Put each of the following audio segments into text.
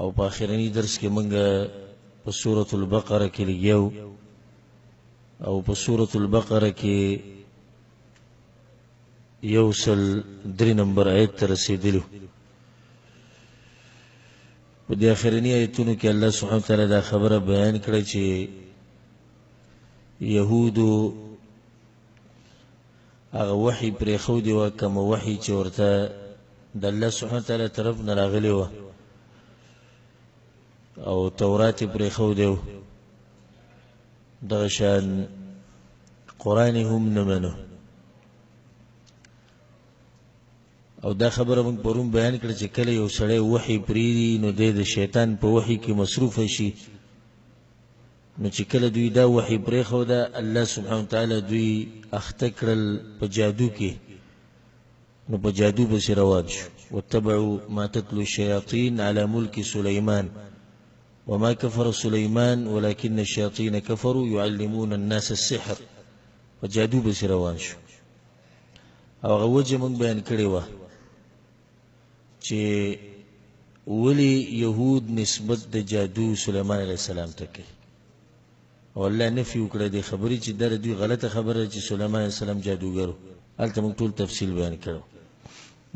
او په اخرنی درس کې موږ په سوره البقره کې لګیو او په سوره البقره کې یو سل درې نمبر آیت ته رسیدلو په دې اخرنی آیتونو کې الله سبحانه تعالی دا خبره بیان کړې چې يهودو هغه وحی پرېښودې وه کومه وحی چې ورته د الله سبحانه وتعالی طرف نه راغلې وه او تورات یې پرېښودی و دغه شان قرآن یې هم نه منو او دا خبره موږ پرون بیان کړه چې کله یو سړی وحی پریدي نو دی د شیطان په وحی کې مصروف شي نو چې کله دوی دا وحی پرېښوده الله سبحانه وتعالی دوی اخته کړل په جادو کې نو په جادو پسې روان شو واتبعوا ما تتلو الشياطين على ملك سليمان وما كفر سليمان ولكن الشياطين كفروا يعلمون الناس السحر په جادو پسې روان شو او هغه وجه موږ بیان کړې وه چې ولي يهود نسبت د جادو سليمان عليه السلام ته کوي او الله نفي وکړه د خبرې چې در دوی غلطه خبره چې سليمان عليه السلام جادوګر هلته موږ ټول تفصیل بیان کړو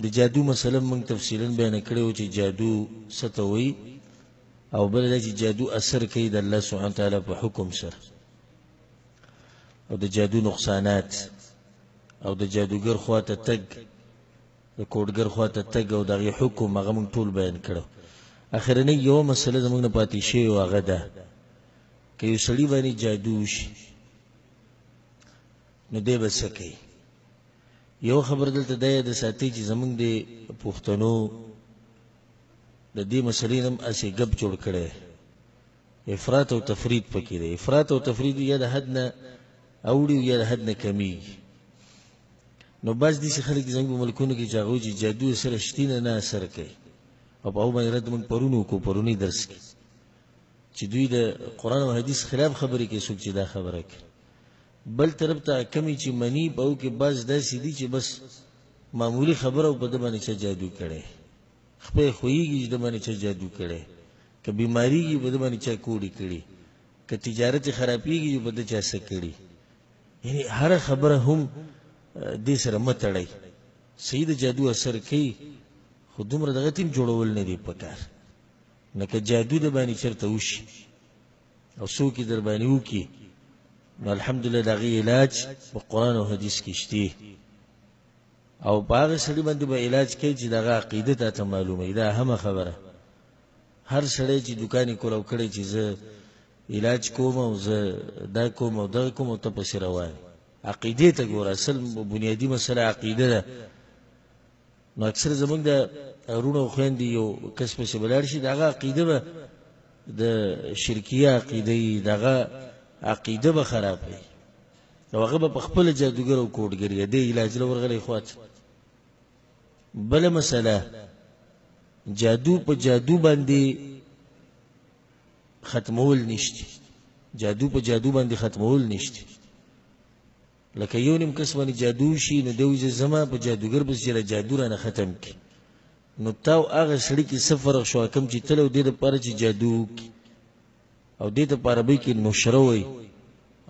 د جادو مسله موږ تفصیلا بیان کړو چې جادو ستوي او بل دا چې جادو اثر کوي د الله سبحانه تعالی په حکم سره او د جادو نقصانات او د جادوګر خواته تګ د کوډګر خوا ته تګ او د هغې حکم هغه موږ ټول بیان کړو. اخرنۍ یوه مسله زموږ نه پاتې شوې وه هغه دا که یو سړي باندې جادو وشي نو دی به څه کوي؟ یو خبر دلته دا یاد ساتي چې زمونږ د پښتنو د دې مسلې نم اسې غب جوړ کړي افراط او تفرید پکې دی افراط او تفرید یا د حد نه اوړي یا د حد نه کمی نو بعض داسې خلک زموږ په ملکونو کې چې هغوی چې جادو یې سره شتي نه نه اثر کوي او په هغو باندې رد موږ پرون وکړو پروني درس کې چې دوی د قرآن او حدیث خلاف خبرې کوي څوک چې دا خبره کوي بل طرف ته کمی چې منی په او کې بعض داسې دي چې بس معمولی خبره او په د باندې چې جادو کړي خپې خوېږي چې د باندې چې جادو کړي که بیماری کې په د باندې چې کوډي کړي که تجارت خرابېږي په د چا سره کړي یعنی هر خبره هم دې سره متړی سید جادو اثر کوي خو دومره دغه تیم جوړول نه دی پکار نه که جادو د باندې چرته وشي او څوک در باندې وکي نو الحمدلله دا غي علاج په قران او حديث کې شته او باغ سړي باندې به علاج کوي چې دغه عقیده ته معلومه دا هم خبره هر سړی چی دوکان یې کولو کړی چی زه علاج کوم او زه دا کوم او دغه کوم او ته پسې روان یې عقیدې ته ګوره اصل بنیادي مسله عقیده ده نو اکثر زمونږ د رونو خويندې یو کس پسې بلار شي دغه عقیده به د شرکیه عقیده دغه عقیده به خراب وي نو هغه به خپل جادوګر او کوډګری دی علاج لور غلې خواته بل مسله جادو په جادو باندې ختمول نشته جادو په جادو باندې ختمول نشته لکه یو نیم کس باندې جادو شي نو دوی چې زما په جادوګر بس چې جادو رانه ختم کی نو تاو هغه سړی کې سفر شو کم چې تلو دې د پاره چې جادو کی او دې ته پاره به کې نشروي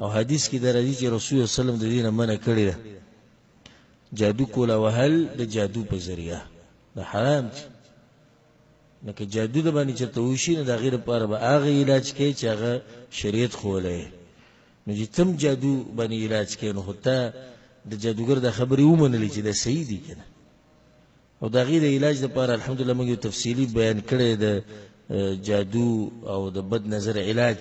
او حدیث کې درځي چې رسول الله صلی الله علیه وسلم د دینه منع کړی جادو کولا وهل د جادو په ذریعہ د حرام دي نو که جادو د باندې چرته وشي نو د هغې لپاره به هغه علاج کوي چې هغه شریعت ښوولی نو چې تم جادو باندې علاج کوي نو خو ته د جادوګر دا خبرې ومنلې چې دا صحیح دي که نه او د هغې د علاج لپاره الحمدلله موږ یو تفصیلي بیان کړی د جادو او د بد نظر علاج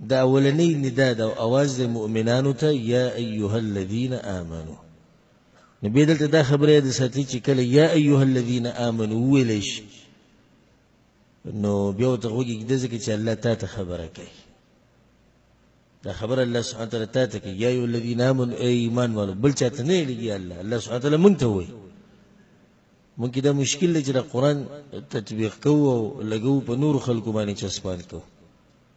دا اولنی ندا ده او اواز د مؤمنانو ته یا ایها الذین آمنو نو بیا دلته دا خبره د ساتي چې کله یا ایها الذین آمنو ویل شي نو بیا ورته غوږی ږدې ځکه چې الله تا ته خبره کوي دا خبره الله سبحانه وتعالی تا ته کوي یا ایها الذین آمنو ای ایمان والو بل چا ته نه لګي الله الله سبحانه وتعالی مونږ ته وایي مونږ دا مشکل دی چې د قرآن تطبیق کوو او لګو په نور خلکو باندې چسپان کوو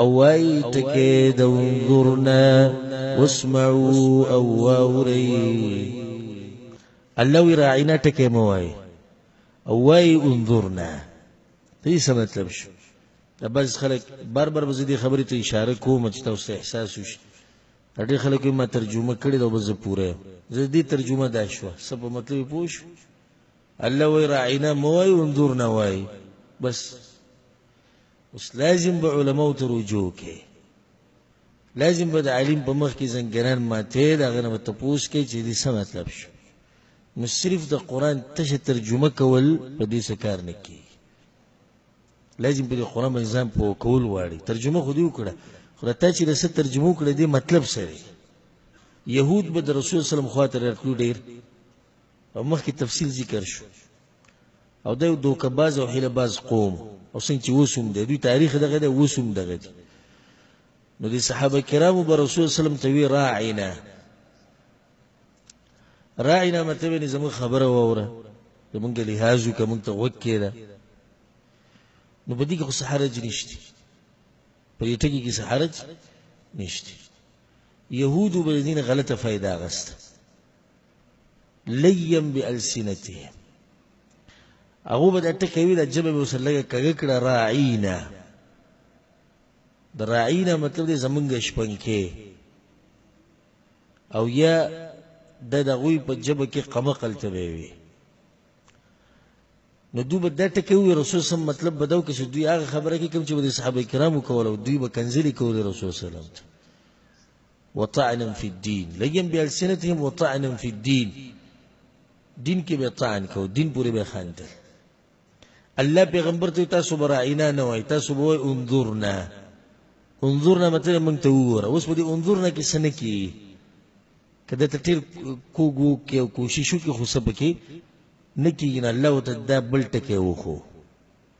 او وای تکې د انظرنا واسمعوا او واوري الله وی راعینا ټکه مو وای او وای انظرنا دې څه مطلب شو دا بس خلک بار بار به دې خبرې ته اشاره کوم چې تاسو ته احساس وشي ډېر خلک ما ترجمه کړې دا به زه پوره زه دې ترجمه دا شو څه په مطلب پوښ الله وی راعینا مو وای انظرنا وای بس اوس لازم به علماو ته رجوع کې لازم به د عالم په مخ کې زنګران ماته دا غنه به تپوس کې چې دې څه مطلب شو نو صرف د قران تشه ترجمه کول په دې څه کار نه کی لازم په قران باندې ځان په کول واړي ترجمه خو دې وکړه خو ته چې د څه ترجمه وکړه دې مطلب سره يهود به د رسول صلی الله علیه وسلم خاطر راتلو ډیر او مخکې تفصیل ذکر شو او دا یو دوکه باز او حیله باز قوم او څنګه چې اوس هم دی دوی تاریخ دغه دی اوس هم دغه دی نو د صحابه کرامو به رسول سلم ته وی راعینا راعینا مطلب یې زموږ خبره واوره زموږ لحاظ وکړه موږ ته غوږ کېده نو په دې کې خو څه حرج نشته په دې ټکي کې څه حرج نشته یهودو به دین غلطه فایده اخیسته ليا بالسنتهم هغه به دا ټکی وی دا جبه به وسره لګه کګه کړه راعینا د راعینا مطلب دې زمونږ شپنکې او یا د دغوی په جبه کې قمقل ته وی نو دوی به دا ټکی وی رسول سم مطلب بدو کې چې دوی هغه خبره کې کوم چې د صحابه کرامو کوله دوی به کنځلې کولې رسول سلام ته وطعنا فی الدین لجن بألسنتهم وطعنا فی الدین دین کې به طعن کو دین پورې به خاندل الله پیغمبر ته تاسو براینا نه وای تاسو به انظرنا انظرنا مطلب مونږ ته وګوره اوس به دې انظرنا کې سن کې کده ته تیر کوګو کې کوششو کې خو سب کې نه کېږي الله ته دا بل ټکی وخو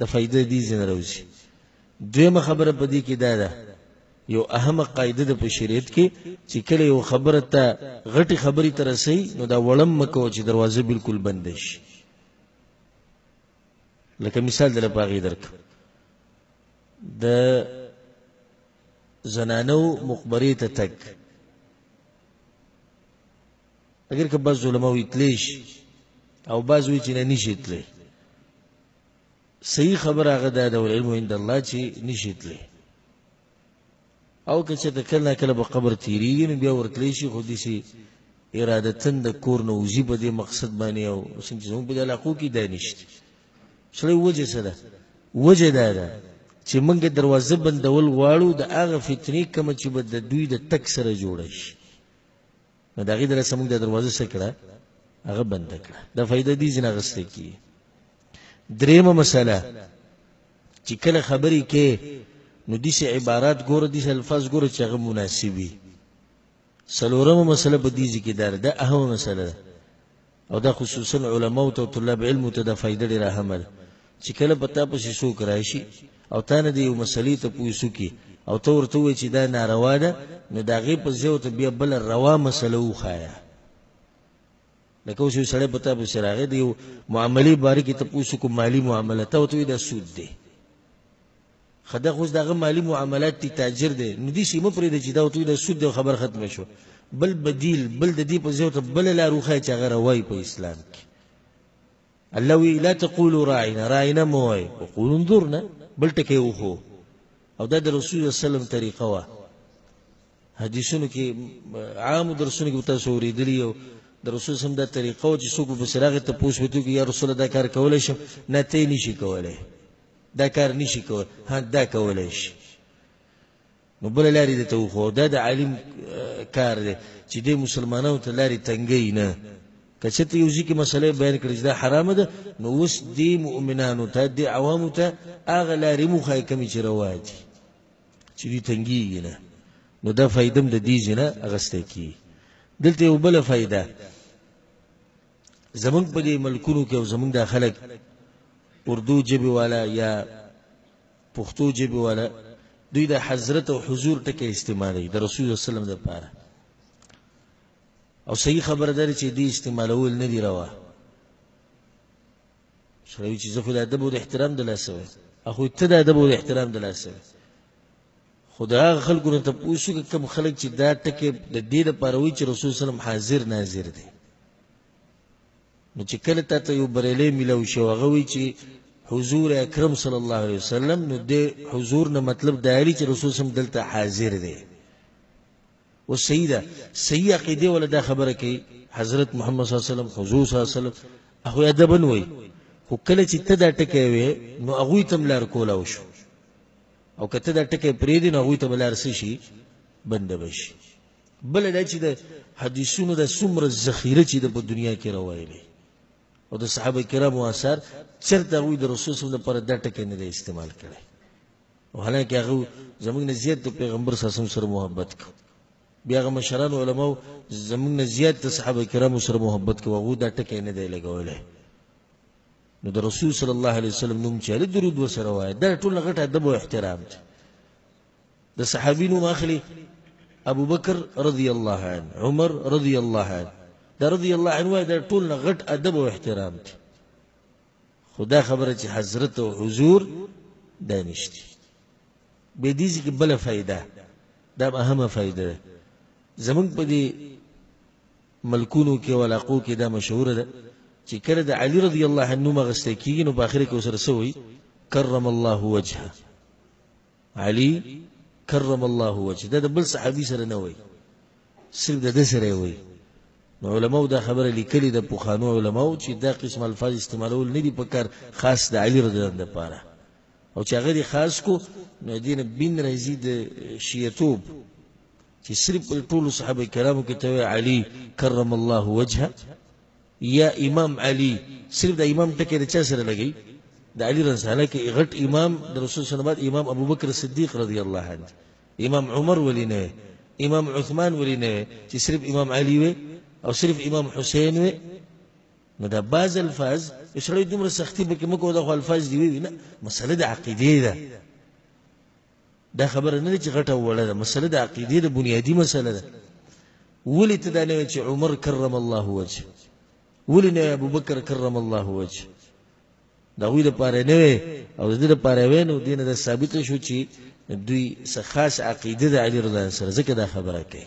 د فائدې دي ځنه راوځي دویمه خبره په دې کې دا ده یو اهمه قاعده د شریعت کې چې کله یو خبره ته غټي خبري تر سي نو دا وړم مکو چې دروازه بالکل بند شي لکه مثال دل پاغي درک د زنانو مقبره ته تک اگر که بعض علما وی تلی شي او بعض وی چې نه نشي تلی صحیح خبر هغه دا د علم عند الله چې نشي تلی او که چې د کله کله په قبر تیریږي نو بیا ورتلی شي خو دې شي اراده تن د کور نه وزي په دې مقصد باندې او څنګه زموږ په علاقو کې دا نشته سړی وجه سره وجه دا ده چې موږ دروازه بندول غواړو د هغه فتنې کوم چې به د دوی د تک سره جوړه شي نو دغه در سمون د دروازه سکړه هغه بند کړه د فائدې دي جنا غسته کی دریمه مسله چې کله خبرې کې نو دي سي عبارت ګور دي سي الفاظ ګور چې هغه مناسبي سلورمه مسله په دې کې دار ده اهمه مسله ده او دا خصوصا علماوو ته او طلاب علمو ته دا فائده ډېره اهمه ده چې کله په تا پسې څوک راشي او تا نه د یو مسلې تپوس وکړي او ته ورته ووایې چې دا ناروا ده نو د هغې په ځای ورته بیا بله روا مسله وښایه لکه اوس یو سړی په تا پسې راغی د یو معاملې باره کې تپوس وکړو مالي معامله ته ورته وایې دا سود دی خه دا خوس داغه مالی معاملات تی تاجر دی نو دی سی مپری دی چی دا توی دا سود دی خبر ختم شو بل بدیل بل د دې په ځای ته بل لار وښایي چې هغه روایي په اسلام کې الله وی لا تقولوا راعنا راعنا مو وای وقولوا انظرنا بل ټکی وخو او دا د رسول الله سلام طریقه وا حدیثونو کې عام درسونو کې تاسو ورېدلی یو د رسول سم دا طریقه او چې څوک په سراغه ته پوښتنه کوي یا رسول دا کار کولای شم نه ته نشي کولای دا کار نشي کول ها دا کولای شي نو بل لارې د تو خو دا د عالم کار دی چې د مسلمانانو ته لارې تنګي نه کچته یو ځکه مسله بیان کړی دا حرام ده نو اوس د مؤمنانو ته د عوامو ته اغه لارې مخای کمی چې رواج چې دي تنګي نه نو دا فائدم د دې جنا اغسته کی دلته یو بل فائدہ زمونږ په دې ملکونو کې او زمونږ دا خلک اردو جبه والا یا پښتو جبه والا دوی د حضرت او حضور ټکی استعمالوي د رسول الله صلی الله علیه وسلم لپاره او صحیح خبر ده چې دی استعمالول نه دی روا سړی چې زه خو د ادب او د احترام د لاسه وای اخو ته د ادب او د احترام د لاسه وای خدا خلکو نه ته پوښو کم خلک چې دا ټکه د دې لپاره وی چې رسول سلام حاضر ناظر دی نو چې کله تا ته یو بریلې ملو شو هغه وی چې حضور اکرم صلی الله علیه وسلم نو د حضور نه مطلب دا لري چې رسول سم دلته حاضر دی او صحیح ده صحیح عقیده ولا دا خبره کوي حضرت محمد صلی الله علیه وسلم حضور صلی الله علیه وسلم هغه ادبن وای خو کله چې ته دا ټکی وې نو هغه تم لار کولا وشو او کته دا ټکی پرې دی نو هغه ته بلار شي بند بشي بل دا چې د حدیثونو د څومره ذخیره چې د په دنیا کې راوایلې او د صحابه کرامو اثر چرته وي د رسول صلی الله علیه وسلم پر دا ټکی نه استعمال کړي او حالانکه هغه زمونږ نه زیات د پیغمبر صلی الله علیه وسلم سره محبت کو بیا هغه مشران علما زمونږ نه زیات د صحابه کرامو سره محبت کو هغه دا ټکی نه دی لګولای نو د رسول صلی الله علیه وسلم نوم چې له درود وسره وای دا ټول غټه ادب او احترام دی د صحابي نوم اخلي ابو بکر رضی الله عنه عمر رضی الله عنه دا رضی الله عنه دا ټول غټ ادب او احترام دی خو دا خبره چې حضرت او حضور دا نشتی به دې ځکه بل فائدہ دا اهمه فائدہ ده زمونږ په دې ملکونو کې ولاقو کې دا مشهور ده چې کله د علي رضی الله عنه مغسته کیږي نو په اخر کې وسره سوی کرم الله وجهه علی کرم الله وجه دا د بل صحابي سره نه وای صرف د ده سره وای نو علماو دا خبره لیکلې د پوخانو علماو چې دا قسم الفاظ استعمالول نه دي په کار خاص د علی رضی الله لپاره او چې هغه خاص کو نو دین بن رضی د شیعتوب چې صرف ټول صحابه کرامو کې ته علی کرم الله وجهه یا امام علی صرف د امام ټکی د چا سره لګی د علی رضی الله کې غټ امام د رسول صلی الله علیه امام ابوبکر صدیق رضی الله عنه امام عمر ولی نه امام عثمان ولی نه چې صرف امام علی وي او صرف امام حسین وي نو دا بعض الفاظ اسړی دومره سختی به کې مکو د الفاظ دی وی نه مسله د عقیده ده دا خبره نه ده چې غټه وړه ده مسله د عقیدې د بنیادي مسله ده ولې ته دا نه وایې چې عمر کرم الله وجه ولې نه ابو بکر کرم الله وجه د هغوی لپاره نه وی او د دې لپاره وی نو دې نه دا ثابته شو چې دوی څه خاص عقیده د علي رضا سره ځکه دا خبره کوي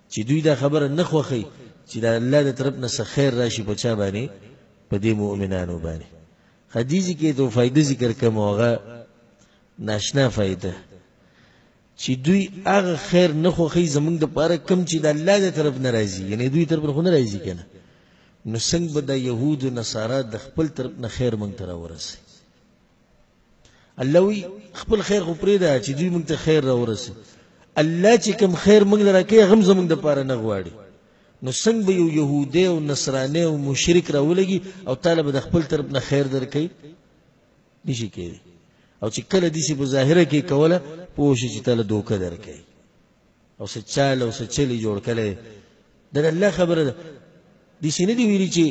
چې دوی دا خبره نه خوخی چې د الله د طرف نه څه خیر راشي په چا باندې په دې مؤمنانو باندې حدیثی کې ته فائدې ذکر کوم هغه ناشنا فائدہ چې دوی هغه خیر نه خوخی زمونږ د پاره کم چې د الله د طرف نه راځي یعنی دوی طرف نه نه راځي کنه نو څنګه به د يهود او نصارا د خپل طرف نه خیر مونږ تر ورسي الله وی خپل خیر خو پرې ده چې دوی موږ ته خیر را ورسي الله چې کوم خیر موږ لره کوي غم زموږ د پاره نه غواړي نو څنګه به یو يهودي او نصراني او مشرک راولګي او طالب د خپل طرف نه خیر درکې نشي کېږي او چې کله دې سي په ظاهره کې کوله پوه شي چې تعالی دوکه درکې او څه چال او څه چلی جوړ کړي د الله خبره ده د سینې دی ویلي چې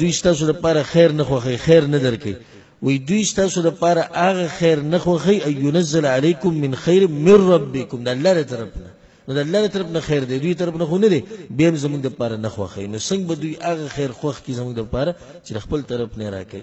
دوی ستاسو لپاره خیر نه خوخي خیر نه درکې وی دوی ستاسو لپاره هغه خیر نه خوخي اي ينزل عليكم من خير من ربكم د الله تر طرف نه نو د الله طرف نه خیر دی دوی طرف نه خو نه دی به هم زموږ د پاره نه خوخی نو څنګه به دوی هغه خیر خوخ کی زموږ د پاره چې خپل طرف نه راکړي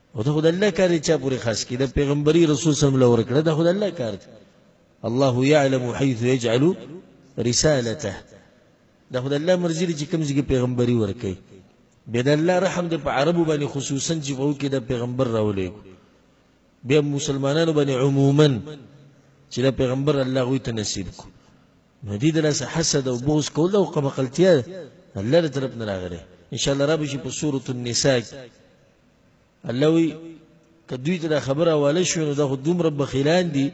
او دا خود الله کار چا پوری خاص کی دا پیغمبري رسول صلی الله علیه وسلم دا خود الله کار دی الله يعلم حيث يجعل رسالته دا خود الله مرزي چې کوم ځای پیغمبري ورکي بيد الله رحم دې په عربو باندې خصوصا چې وو کې دا پیغمبر راولې بیا مسلمانانو باندې عموما چې دا پیغمبر الله غوي ته نصیب کو نو دې دلته حسد او بغض کول او قمقلتیا الله تر طرف نه راغره ان شاء الله رب شي په سوره النساء الله وی کدوی ته دا خبره واله شو نو دا خو دومره بخیلان دي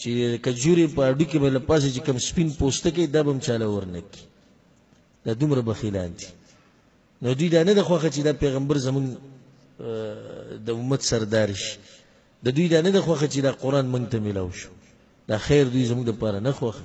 چې کجوري په اډو کې بل پاسه چې کم سپین پوسټ کې دا بم چاله ورنک دا دومره بخیلان دي نو دوی دا نه د خوخه چې دا پیغمبر زمون د امت سردار شي د دوی دا نه د خوخه چې دا قران مونږ ته ملاو شو دا خیر دوی زموږ د پاره نه خوخه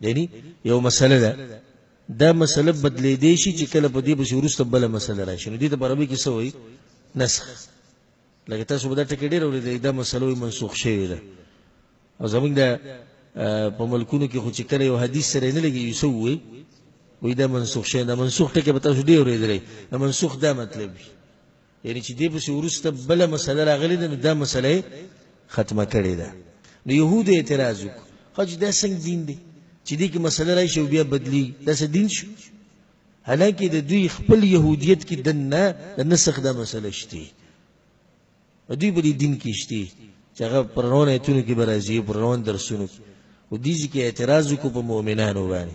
یعنی یو مسله ده دا مسله بدلې دی شي چې کله په دې بس ورسته بل مسله راشي نو دې ته عربي کې سوې نسخ لکه تاسو به دا ټکی ډیر اورئ دا مسله منسوخ شوی ده او زمونږ د په ملکونو کې خو چې کله یو حدیث سره نه لګي یوسو وي وي دا منسوخ شي دا منسوخ ټکی به تاسو ډیر اورئ دا منسوخ دا مطلب وي یعنی چې دې پسې ورسته بل مسله راغلې ده نو دا مسله ختمه کړې ده نو يهود اعتراض وکړ خج دا څنګه دین دی چې دې کې مسله راشي او بیا بدلی دا څه دین شو حالانکه د دوی خپل يهودیت کې دنه د نسخ دا مسله شته دوی په دې دین کې شته چې هغه پرونه ایتونو کې برازي پرونه درسونو او دې ځکه اعتراض وکړ په مؤمنانو باندې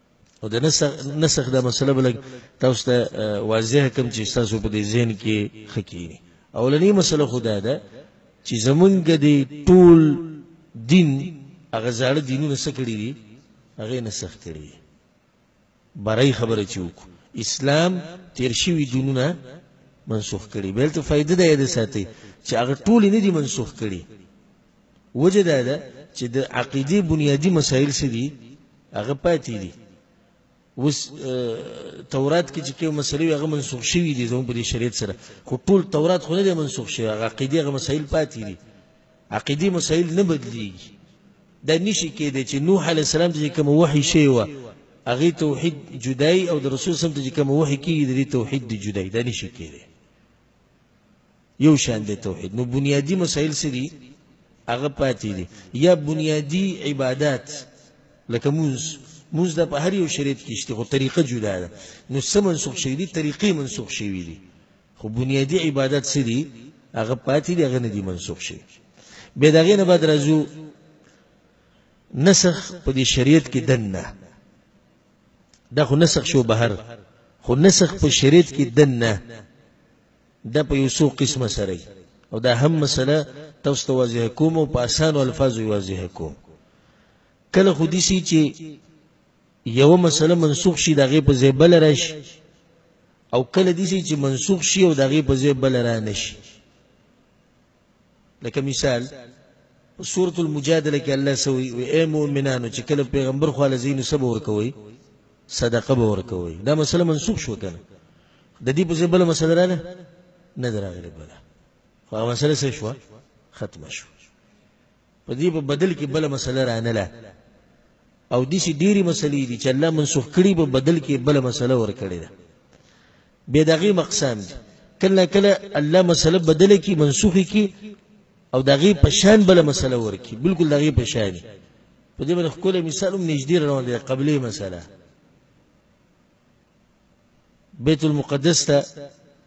نو د نسخ دا مسله بلګ تاسو ته واضح کوم چې تاسو په دې ذهن کې خکینی اولنی مسله خدا ده چې زمونږ د ټول دین هغه زړه دینونه سکړي دي هغه نسخ کړي برای خبره چوک اسلام تیر شوی دینونه منسوخ کړي بل ته فائدہ ده یاد ساتي چې هغه ټول نه دي منسوخ کړي وجه دا ده چې د عقیدې بنیادی مسایل څه دي هغه پاتې دي وس تورات کې چې کوم مسلې هغه منسوخ شوی دي زموږ په شریعت سره خو ټول تورات خو نه منسوخ شوی هغه عقیدې هغه مسایل پاتې دي عقیدې مسایل نه بدلیږي دا نشي کېدای چې نوح علی السلام ته کوم وحي شوی و هغه توحید جدای او د رسول سم ته کوم وحي کېږي د توحید جدای دا نشي کېدای یو شان دی توحید نو بنیادی مسائل سری هغه پاتې دي یا بنیادی عبادت لکه موز موز د په هر یو شریعت کې شته خو طریقه جدا ده نو سم منسوخ شوی دي طریقې منسوخ شوی دي خو بنیادی عبادت سری هغه پاتې دي هغه نه دي منسوخ شوی به دغه نه بعد راځو نسخ په دې شریعت کې دنه دا خو نسخ شو بهر خو نسخ په شریعت کې دنه دا په یو څو قسمه سره وي او دا هم مسله تاسو ته واضح کوم او په اسانو الفاظو یې واضح کوم کله خو دي سي چې یوه مسله منسوخ شي د هغې په ځای بله راشي او کله دي سي چې منسوخ شي او د هغې په ځای بله رانه شي لکه مثال په سورة المجادله کې الله څه وایي وایي ای مؤمنانو چې کله پیغمبر خواله ځئ نو څه به ورکوئ صدقه به ورکوئ دا مسله منسوخ شوه که نه د دې په ځای بله مسله راغله نه ده راغلې بله خو هغه مسله څه شوه ختمه شوه په دې په بدل کې بل مسله رانله او د سې ډېری مسلې دي چې الله منسوخ کړي په بدل کې بل مسله ور کړې ده به دغه مقصد دي کله کله الله مسله بدل کی منسوخ کی او دغه په شان بل مسله ور کی بالکل دغه په شان په دې باندې خپل مثال هم نږدې روان دي قبلي مسله بیت المقدس ته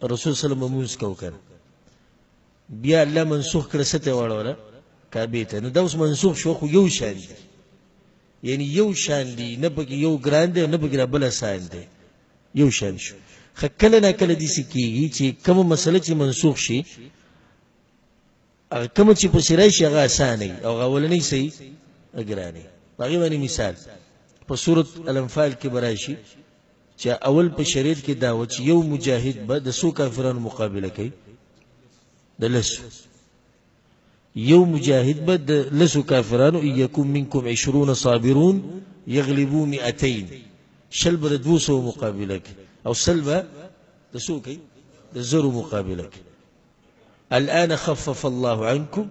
رسول صلی الله علیه وسلم مونږ کو کړ بیا الله منسوخ کړ سته وړوره کعبه ته نو دا اوس منسوخ شو خو یو شان دي یعنی یو شان دي نه پکې یو ګران دی نه پکې بل سان دی یو شان شو خکل نه کله دي سکیږي چې کوم مسله چې منسوخ شي هغه کوم چې په سره شي هغه اسانه او غولنې سي اګرانه هغه باندې مثال په صورت الانفال کې براشي چې اول په شریعت کې دا و چې یو مجاهد به د سو کافرانو مقابله کوي د لسو یو مجاهد به د لسو کافرانو یکم منکم 20 صابرون یغلبو 200 شل به د 200 مقابله کوي او سل به د سو کوي د زرو مقابله کوي الان خفف الله عنكم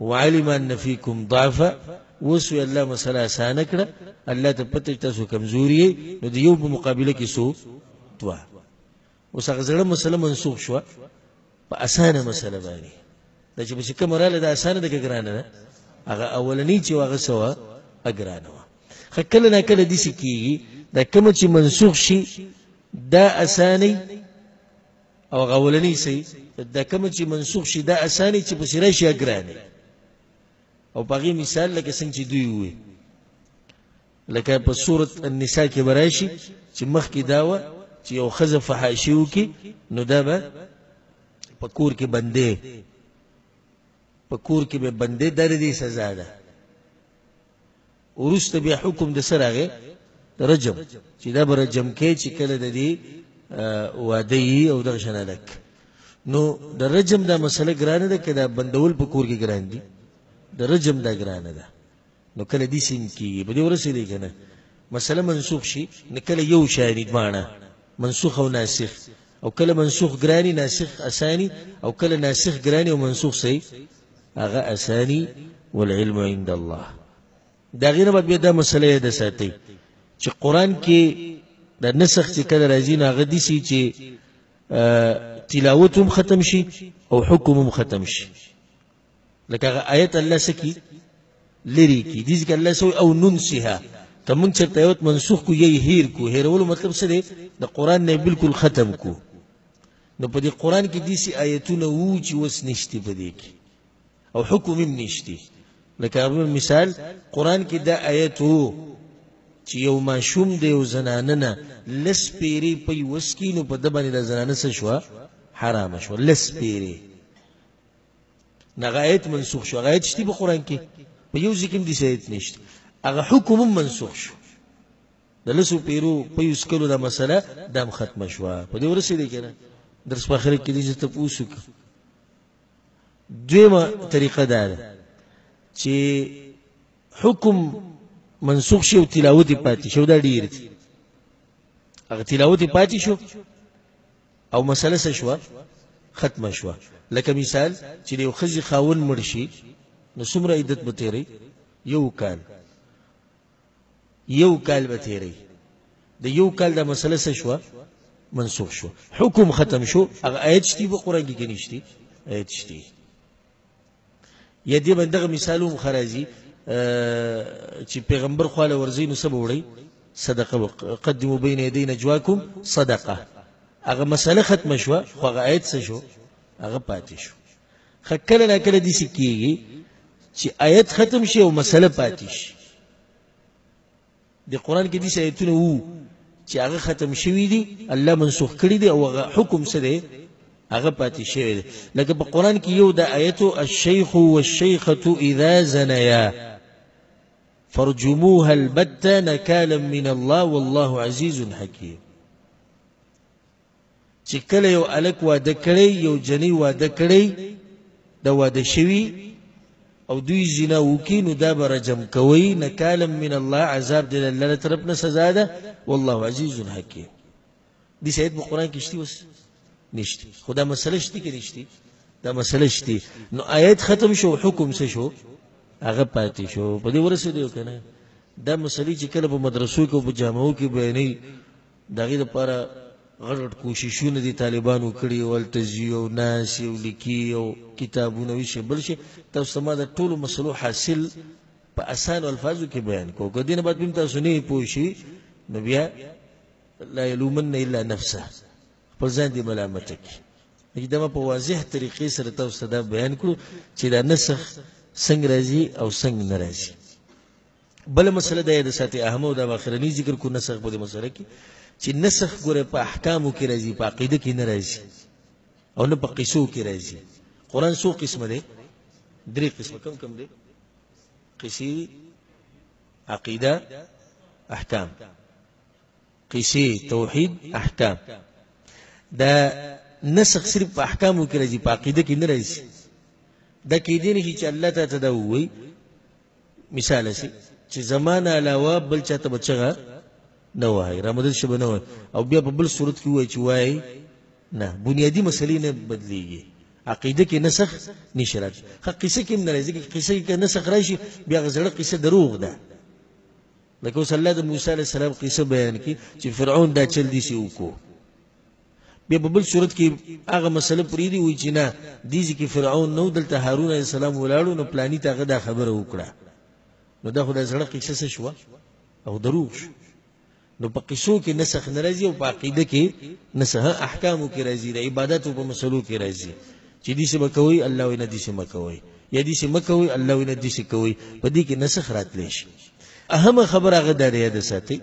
وعلم ان فيكم ضعفا اوس وی الله مسله اسانه کړه الله ته پته تاسو کمزوري نو د یو په مقابله کې سو توا اوس هغه زړه مسله منسوخ شو په اسانه مسله باندې د چې بس کوم رااله د اسانه د ګرانه ده هغه اولنی چې هغه سوا اګرانه و خکل نه کله دي سکی دا کوم چې منسوخ شي دا اسانه او غولنی سي د کوم چې منسوخ شي دا اساني چې په سره شي اګراني او پغی مثال لکه څنګه چې دوی وي لکه په سورۃ النساء کې براشي چې مخکې داوه چې یو خزه فحاشیو کې نو دا به په کور کې بندې په کور کې به بندې درې دي سزا ده وروسته بیا حکم د سره راغی رجم چې دا به رجم کې چې کله د دې واده یي او دغه شان هلک نو د رجم دا مسله ګرانه ده که دا بندول په کور کې ګران دي د رجم دا ګرانه ده نو کله دې سین کېږي په دې ورسېدی که نه مسله منسوخ شي نو کله یو شاهد معنی منسوخ او ناسخ او کله منسوخ ګرانی ناسخ اسانی او کله ناسخ ګرانی او منسوخ صحیح هغه اسانی والعلم عند الله دا غیر بعد به دا مسله ده ساتي چې قران کې د نسخ چې کله راځي نه غدي سي چې تلاوت هم ختم شي او حکم هم ختم شي لکه آیت الله سکی لری کی دي ځکه الله سو او ننسها ته مونږ چې تیوت منسوخ کو یی هیر کو هیرولو مطلب څه دی د قران نه بالکل ختم کو نو په دې قران کې داسې آیتونه وو چې اوس نشته په دې کې او حکم هم نشته لکه هغه مثال قران کې دا آیت وو چې یو ماشوم دی او زنانه نه لس پیری په وسکی نو په د باندې د زنانه څه شو حرام شو لس پیری نغه آیت منسوخ شو غایت شته په قران کې په یو ځکه دې آیت نشته هغه حکم منسوخ شو د لسو پیرو په یوس کلو دا مسله دام ختم شوه په دې ورسې دی کنه درس په اخر کې دې چې ته پوسو کې دویمه طریقه دا ده چې حکم منسوخ شي او تلاوت پاتې شو دا ډیر دي هغه تلاوت پاتې شو او مسله څه شو ختم شو لکه مثال چې یو خزي خاون مرشي نو څومره عدت به تیری یو کال یو کال به تیری د یو کال دا مسله څه شوه منسوخ شو حکم ختم شو هغه آیت شتی په قران کې نشتی آیت شتی یا دې باندې دغه مثال هم خرازي چې پیغمبر خواله ورځي نو سبا وړي صدقه قدمو بین یدی نجواکم صدقه هغه مسله ختم شو خو هغه آیت څه شو هغه پاتې شو خکل نه کله دي سکیږي چې آیت ختم شي او مسله پاتې شي د قران کې دي آیتونه وو چې هغه ختم شوی دي الله منسوخ کړی دی او حکم څه دی هغه پاتې شوی دی لکه په قران کې یو د آیتو الشیخ والشیخه اذا زنیا فرجموها البتة نكالا من الله والله عزيز حكيم چې کله یو الک واده کړي یو جنی واده کړي د واده شوی او دوی زنا وکي نو دا به رجم کوي نکالا من الله عذاب د الله طرف نه سزا ده والله عزیز حکیم دي سید په قران کې شتي وس نشته خدا مسله شتي کې نشته دا مسله شتي نو آیت ختم شو حکم څه شو هغه پاتې شو په دې ورسې دی کنه دا مسلې چې کله په مدرسو کې او په جامعو کې بیانې د هغې لپاره غټ غټ کوششونه دې طالبانو کړي او هلته ځي او ناست او لیکي او کتابونه او شي بل شي تاسو ته ما د ټولو مسلو حاصل په اسانو الفاظو کې بیان کوو که دې نه بعد بیم تاسو نه پوه شي نو بیا لا یلومن الا نفسه خپل ځان دې ملامت کړي دا ما په واضح طریقې سره تاسو ته دا بیان کړو چې دا نسخ څنګه راځي او څنګه نه راځي بل مسله ده د ساتي اهمو د اخرنی ذکر کو نسخ په دې مسله کې چې نسخ ګوره په احکامو کې راځي په عقیده کې نه راځي او نه په قصو کې راځي قران څو قسمه ده درې قسمه کم کم ده قصي عقیده احکام قصي توحید احکام دا نسخ صرف په احکامو کې راځي په عقیده کې نه راځي دا کې دي نه چې الله تعالی ته دا وایي مثال اسی چې زمانه علاوه بل چاته بچغه نه وای را مدد شبه نه وای او بیا په بل صورت کې وای چې وای نه بنیادی مسلې نه بدلیږي عقیده کې نسخ نشرات خه قصه کې نه راځي قصه کې نسخ راشي بیا غزړه قصه دروغ ده لکه اوس الله د موسی علی السلام قصه بیان کی چې فرعون دا چل دي سی وکړو بیا په بل صورت کې هغه مسله پرې دی وی چې نه دې ځکه فرعون نو دلته هارون علی السلام ولاړو نو پلاني ته غدا خبره وکړه نو دا خدای سره قصه شو او دروغ شو نو په قصو کې نسخ ناراضي او په عقیده کې نسخ احکامو کې راځي د عبادت او په مسلو کې راځي چې دې څه کوي الله ویني دې څه کوي یا دې څه کوي الله ویني دې څه کوي په دې کې نسخ راتلی شي اهمه خبره غدا دی د ساتي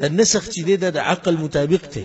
د نسخ چې د عقل مطابق ته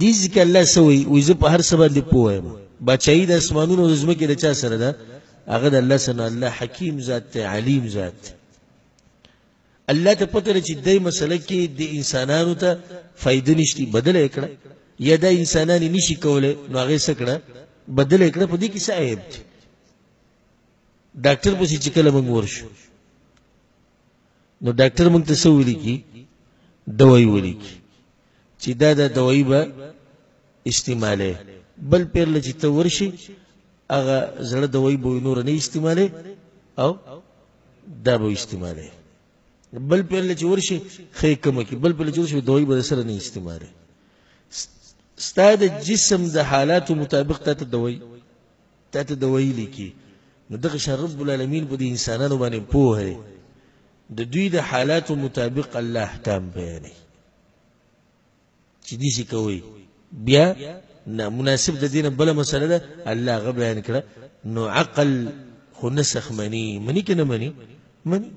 دې ځکه الله څه وایي وایي زه په هر څه باندې پوه یم باچاهي د اسمانونو د ځمکې د چا سره ده هغه د الله سره الله حکیم ذات دی علیم ذات دی الله ته پته لري چې دای مسله کې د انسانانو ته فائدې نشتی بدل کړه یا د انسانانو نشي کوله نو هغه سکړه بدل کړه په دې کې څه عیب دی ډاکټر پوسی چې کله موږ ورشو نو ډاکټر موږ ته څه ولیکي دوايي ولیکي چې دا د دوايي به استعماله بل پیر لچې ته ورشي هغه زړه دوايي به نور نه استعماله او دا به استعماله بل پیر لچې ورشي خې کم کې بل پیر لچې ورشي دوايي به سره نه استعماله ستاد جسم د حالاتو مطابق ته دوايي تا ته دوايي ليکي نو دغه شان رب العالمین په دې انسانانو باندې پوه دی د دوی د حالاتو مطابق الله احکام بیانوي چې دې څه کوي بیا نه مناسب د دینه بل مسله ده الله غ بیان کړه نو عقل خو نسخ منی منی کنه منی منی